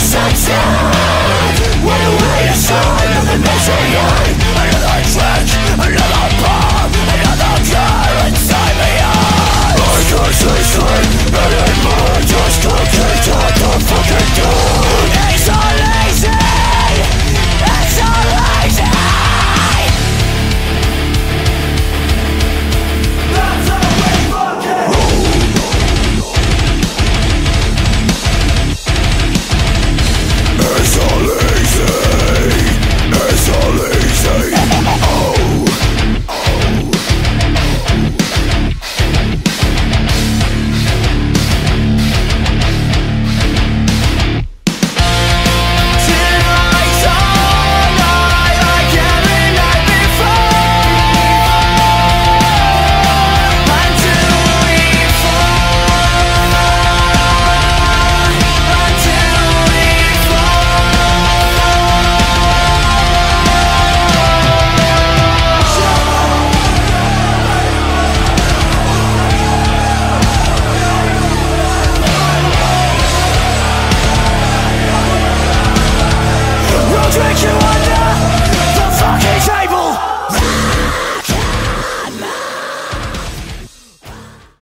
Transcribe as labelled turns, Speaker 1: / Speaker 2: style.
Speaker 1: sunshine